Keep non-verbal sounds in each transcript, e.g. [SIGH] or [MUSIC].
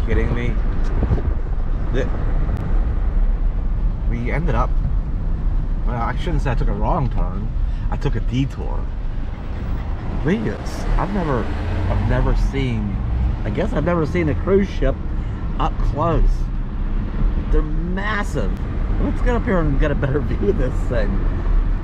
you kidding me? We ended up. Well, I shouldn't say I took a wrong turn. I took a detour. Venus. I've never, I've never seen. I guess I've never seen a cruise ship up close. They're massive. Let's get up here and get a better [LAUGHS] view of this thing.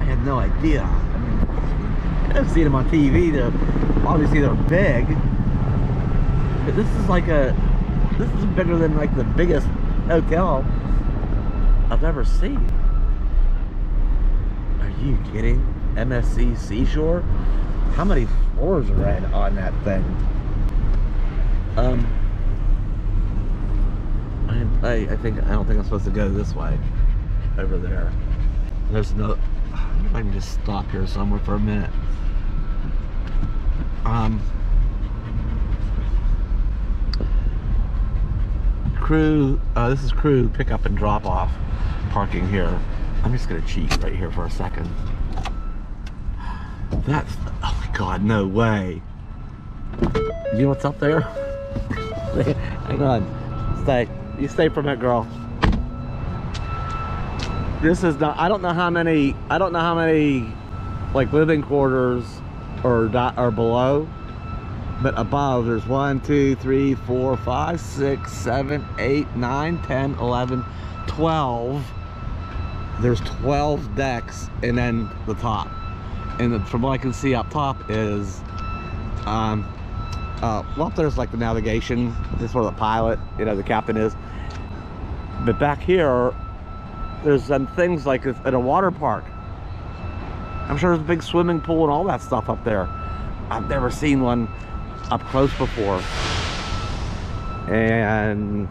I had no idea. I mean, I've seen them on TV. They're obviously they're big. But this is like a, this is bigger than like the biggest hotel I've ever seen. Are you kidding? MSC Seashore? How many floors are in on that thing? Um, I, I, think I don't think I'm supposed to go this way. Over there. There's no. [SIGHS] I I can just stop here somewhere for a minute. Um. Crew. Uh, this is crew pick up and drop off parking here. I'm just gonna cheat right here for a second. That's. Oh my God! No way. You know what's up there? [LAUGHS] Hang on. Stay. You stay from it, girl. This is not. I don't know how many. I don't know how many, like living quarters, or or below. But above, there's one, two, three, four, five, six, seven, eight, nine, ten, eleven, twelve. There's 12 decks, and then the top. And from what I can see up top is, um, uh, well, there's like the navigation. This is where the pilot, you know, the captain is. But back here, there's some things like at a water park. I'm sure there's a big swimming pool and all that stuff up there. I've never seen one up close before. And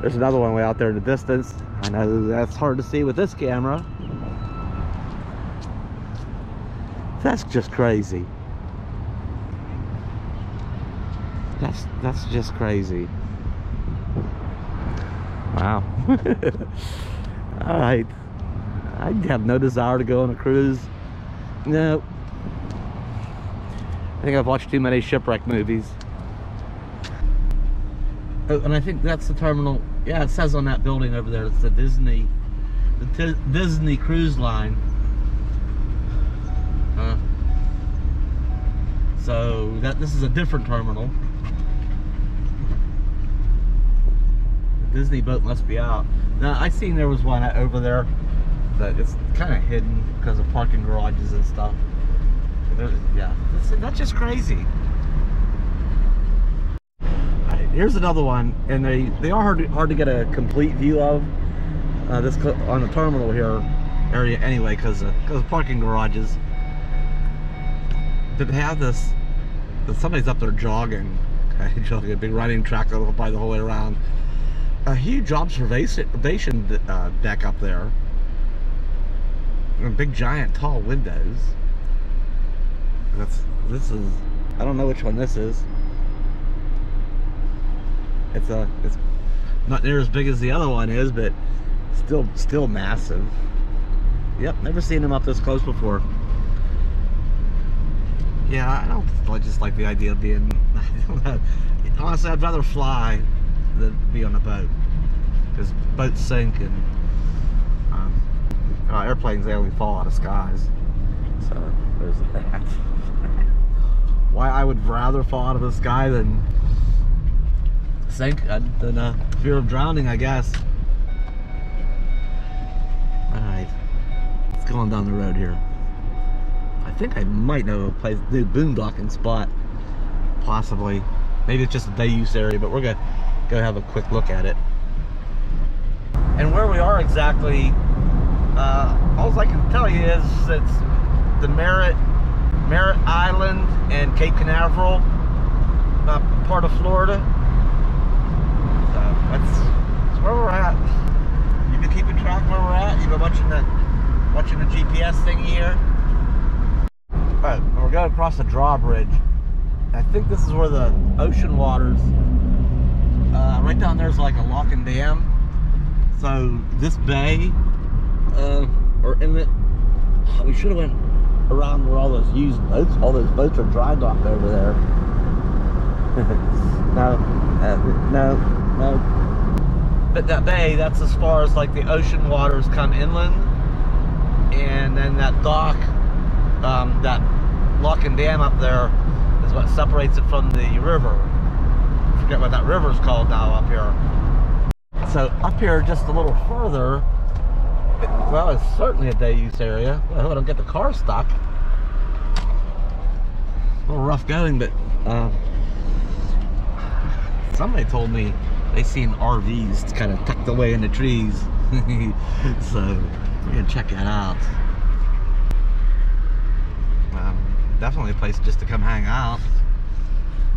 there's another one way out there in the distance. I know that's hard to see with this camera. That's just crazy. That's that's just crazy. Wow. [LAUGHS] All right. I have no desire to go on a cruise. No. I think I've watched too many shipwreck movies. Oh, and I think that's the terminal. Yeah, it says on that building over there, it's the Disney, the Disney Cruise Line. Huh. So that this is a different terminal. The Disney boat must be out. Now I seen there was one over there, but it's kind of hidden because of parking garages and stuff. Yeah, that's, that's just crazy here's another one, and they they are hard to, hard to get a complete view of uh, this on the terminal here area anyway, because because parking garages. But they have this. Somebody's up there jogging, [LAUGHS] okay, jogging a big running track by the whole way around. A huge observation uh, deck up there. And big giant tall windows. That's this is. I don't know which one this is. It's a it's not near as big as the other one is, but still still massive. Yep, never seen them up this close before. Yeah, I don't just like the idea of being. [LAUGHS] honestly, I'd rather fly than be on a boat because boats sink and um, uh, airplanes they only fall out of skies. So there's that. [LAUGHS] Why I would rather fall out of the sky than sink than uh, fear of drowning, I guess. Alright, let's go on down the road here. I think I might know a place, new boondocking spot, possibly. Maybe it's just a day use area, but we're gonna go have a quick look at it. And where we are exactly, uh, all I can tell you is it's the Merritt, Merritt Island and Cape Canaveral, uh, part of Florida that's, that's where we're at. You've been keeping track where we're at? You've been watching the watching the GPS thing here? Alright, we're going across the drawbridge. I think this is where the ocean waters uh, right down there's like a lock and dam. So this bay uh, or inlet, we should have went around where all those used boats, all those boats are dry docked over there. [LAUGHS] no, uh, no, No. But that bay, that's as far as like the ocean waters come inland. And then that dock, um, that lock and dam up there is what separates it from the river. forget what that river's called now up here. So up here just a little further, well, it's certainly a day use area. Well, I don't get the car stuck. A little rough going, but uh, somebody told me they seen RVs kind of tucked away in the trees. [LAUGHS] so we're gonna check that out. Um, definitely a place just to come hang out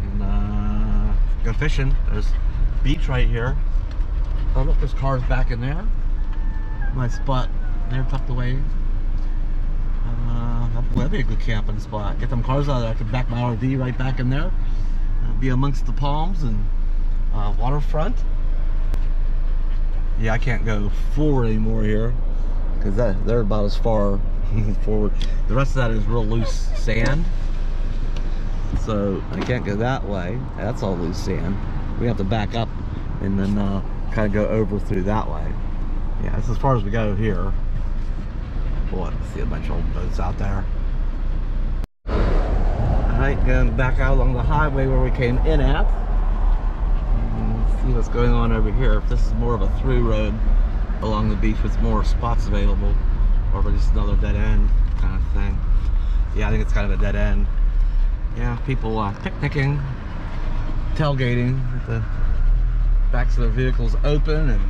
and uh, go fishing. There's beach right here. Oh look, there's cars back in there. My spot there tucked away. Uh, that'd be a good camping spot. Get them cars out of there. I could back my RV right back in there. Uh, be amongst the palms and uh, waterfront. Yeah, I can't go forward anymore here because they're about as far [LAUGHS] forward. The rest of that is real loose sand. So I can't go that way. That's all loose sand. We have to back up and then uh, kind of go over through that way. Yeah, that's as far as we go here. Boy, see a bunch of old boats out there. Alright, going back out along the highway where we came in at. And see what's going on over here. If this is more of a through road along the beach with more spots available, or if it's just another dead end kind of thing. Yeah, I think it's kind of a dead end. Yeah, people uh, picnicking, tailgating with the backs of their vehicles open and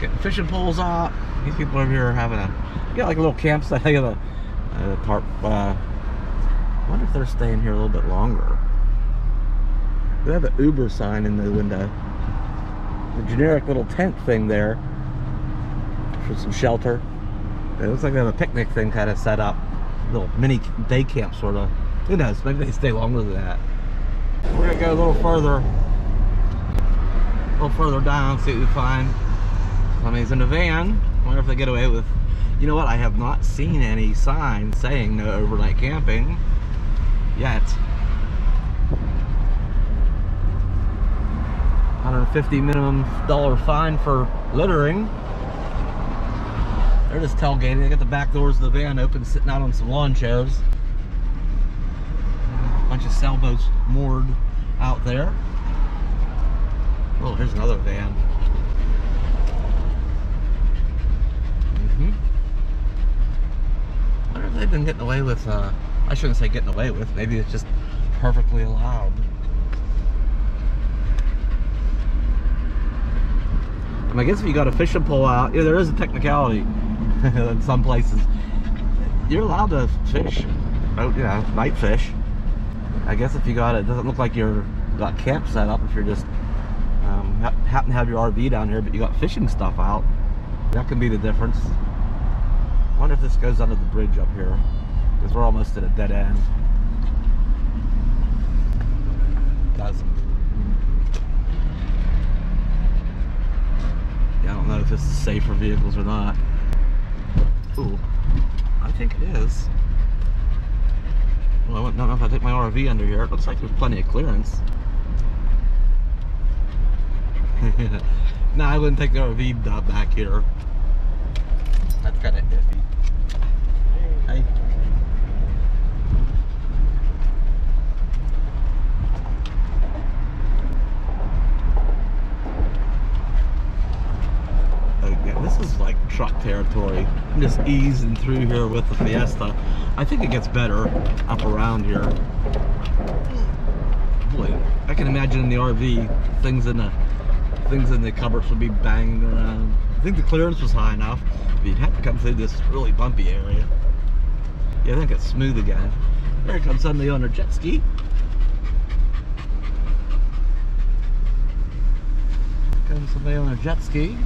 getting fishing poles out. These people over here are having a, you got like a little campsite. [LAUGHS] They have a, a tarp. Uh, I wonder if they're staying here a little bit longer. They have an Uber sign in the window. The generic little tent thing there for some shelter. It looks like they have a picnic thing kind of set up. Little mini day camp sort of. Who knows? Maybe they stay longer than that. We're gonna go a little further. A little further down, see what we find. Somebody's in a van. I wonder if they get away with. You know what? I have not seen any signs saying no overnight camping yet. 150 minimum dollar fine for littering. They're just tailgating. They got the back doors of the van open, sitting out on some lawn chairs. Bunch of sailboats moored out there. Oh, here's another van. Mm-hmm. I wonder if they've been getting away with, uh, I shouldn't say getting away with, maybe it's just perfectly allowed. I guess if you got a fishing pole out, yeah, there is a technicality [LAUGHS] in some places. You're allowed to fish, oh, yeah, night fish. I guess if you got it, doesn't look like you're got camp set up if you're just um, ha happen to have your RV down here, but you got fishing stuff out. That can be the difference. Wonder if this goes under the bridge up here, because we're almost at a dead end. Doesn't. Yeah, I don't know if this is safe for vehicles or not. Ooh, I think it is. Well, I don't know if I take my RV under here. It looks like there's plenty of clearance. [LAUGHS] nah, I wouldn't take the RV back here. That's kind of iffy. Hey. this is like truck territory. I'm just easing through here with the Fiesta. I think it gets better up around here. Boy, I can imagine in the RV, things in the things in the cupboards would be banging around. I think the clearance was high enough, but you'd have to come through this really bumpy area. Yeah, I think it's smooth again. There comes somebody on a jet ski. Comes somebody on a jet ski.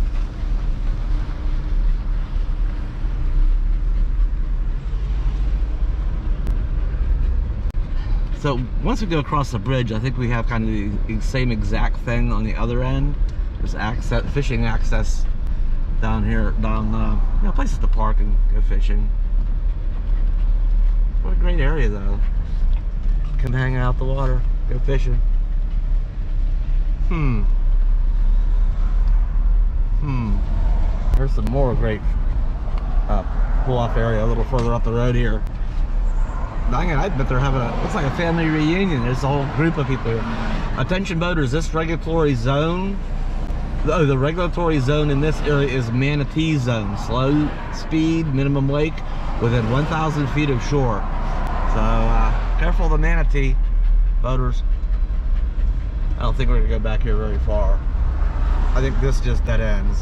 So once we go across the bridge, I think we have kind of the same exact thing on the other end. There's access, fishing access down here, down the, you know, places to park and go fishing. What a great area, though. Come hang out the water, go fishing. Hmm. Hmm. There's some more great uh, pull-off area a little further up the road here. Dang it, I bet they're having a, looks like a family reunion. There's a whole group of people here. Attention boaters, this regulatory zone oh, the regulatory zone in this area is manatee zone. Slow speed, minimum wake, within 1,000 feet of shore. So, uh, careful of the manatee, boaters. I don't think we're gonna go back here very far. I think this just dead ends.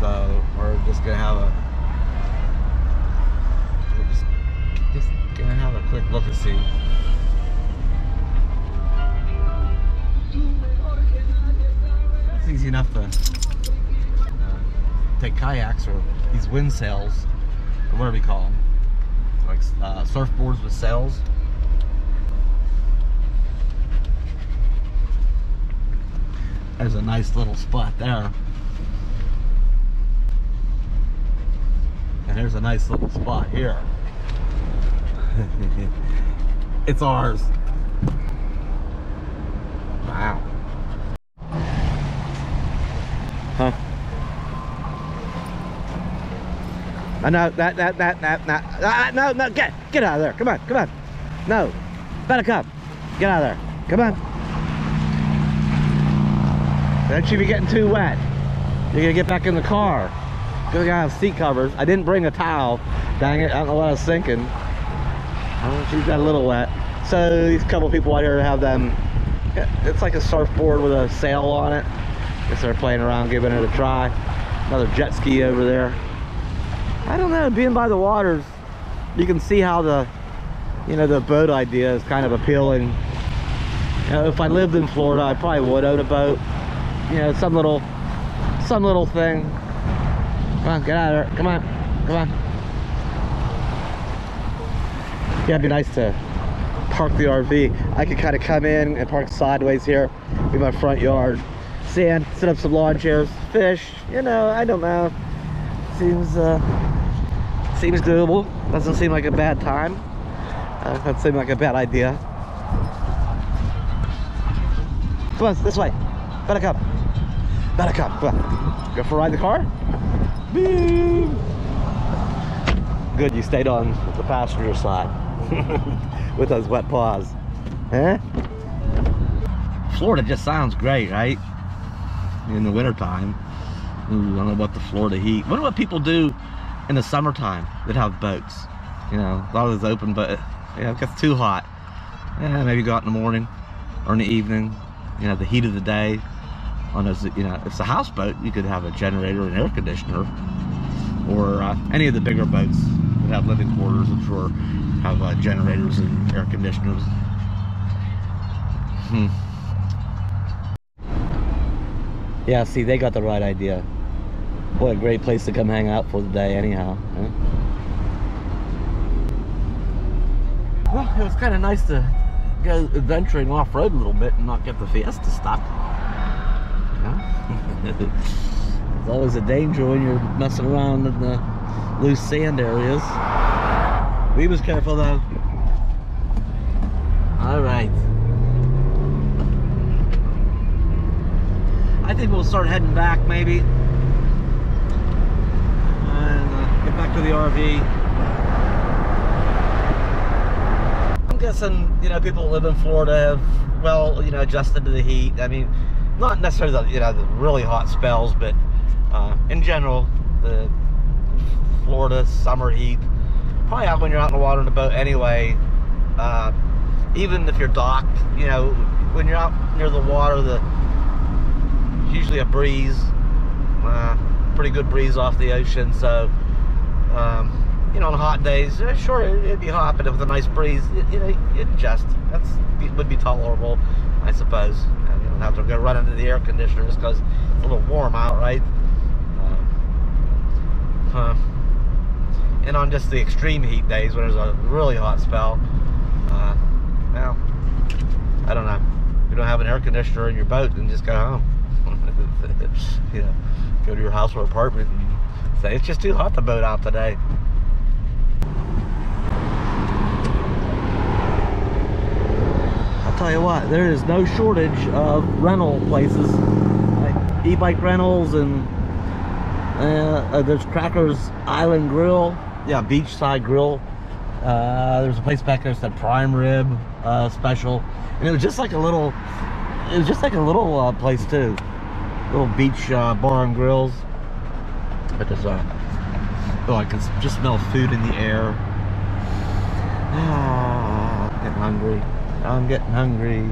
So, we're just gonna have a just gonna have a quick look and see. Easy enough to uh, take kayaks or these wind sails, or whatever we call them, like uh, surfboards with sails. There's a nice little spot there. And there's a nice little spot here. [LAUGHS] it's ours. Huh? I know that that that that that ah, no no get get out of there. Come on, come on. No. Better come. Get out of there. Come on. Don't you be getting too wet. You're gonna get back in the car. Gonna have seat covers. I didn't bring a towel. Dang it, I don't know what I was thinking. Oh, she's got a little wet. So these couple people out here have them. It's like a surfboard with a sail on it. Guess they're playing around, giving it a try. Another jet ski over there. I don't know, being by the waters, you can see how the, you know, the boat idea is kind of appealing. You know, if I lived in Florida, I probably would own a boat. You know, some little, some little thing. Come on, get out of there. Come on, come on. Yeah, it'd be nice to park the RV. I could kind of come in and park sideways here in my front yard. Sand, set up some lawn chairs, fish, you know, I don't know. Seems, uh, seems doable. Doesn't seem like a bad time. Uh, doesn't seem like a bad idea. Come on, this way. Better come. Better come. Come on. Go for a ride in the car? Beep. Good, you stayed on the passenger side [LAUGHS] with those wet paws. Huh? Florida just sounds great, right? In the wintertime. I don't know about the Florida heat. wonder what people do in the summertime that have boats. You know, a lot of those open, but yeah, it gets too hot. Yeah, maybe go out in the morning or in the evening. You know, the heat of the day. On those, you know, if it's a houseboat, you could have a generator and air conditioner, or uh, any of the bigger boats that have living quarters. I'm sure have uh, generators and air conditioners. Hmm. Yeah, see, they got the right idea. What a great place to come hang out for the day anyhow. Huh? Well, it was kind of nice to go adventuring off-road a little bit and not get the Fiesta stuck. [LAUGHS] There's always a danger when you're messing around in the loose sand areas. We was careful though. All right. I think we'll start heading back maybe. And uh, get back to the RV. I'm guessing, you know, people who live in Florida have, well, you know, adjusted to the heat. I mean, not necessarily the, you know, the really hot spells, but uh, in general, the Florida summer heat, probably out when you're out in the water in the boat anyway. Uh, even if you're docked, you know, when you're out near the water, the usually a breeze, uh, pretty good breeze off the ocean. So, um, you know, on hot days, uh, sure, it'd be hot, but with a nice breeze, it, you know, it just that's would be tolerable, I suppose. You don't have to go run into the air conditioner just because it's a little warm out, right? Uh, huh. And on just the extreme heat days when there's a really hot spell, uh, well, I don't know. You don't have an air conditioner in your boat, and just go home. [LAUGHS] you know, go to your house or apartment and say, it's just too hot to boat out today. I'll tell you what, there is no shortage of rental places, like e-bike rentals and Uh, uh, there's Crackers Island Grill. Yeah, Beachside Grill. Uh, there's a place back there that said Prime Rib uh, Special. And it was just like a little, it was just like a little uh, place too. Little beach uh, bar and grills. There's uh, oh, I can just smell food in the air. Ah, I'm getting hungry. I'm getting hungry.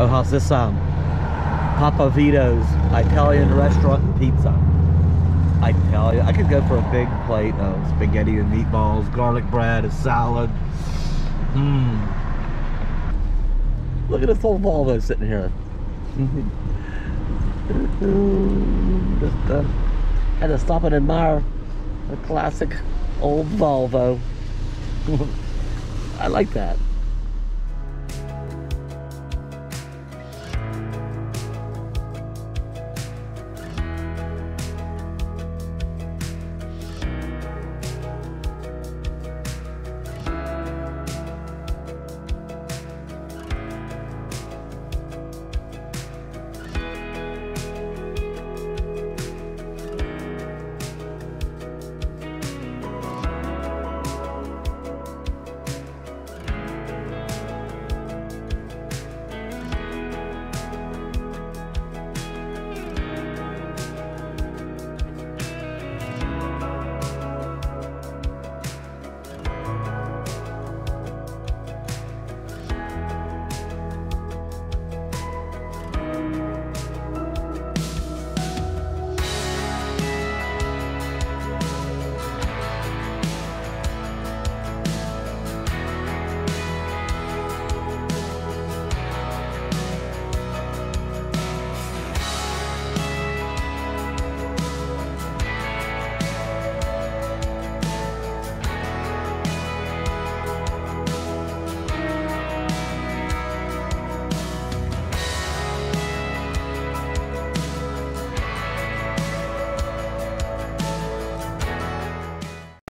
Oh, how's this um Papa Vito's Italian restaurant and pizza? I tell you, I could go for a big plate of spaghetti and meatballs, garlic bread, a salad. Mmm. Look at this old Volvo sitting here. Just uh, had to stop and admire the classic old Volvo. [LAUGHS] I like that.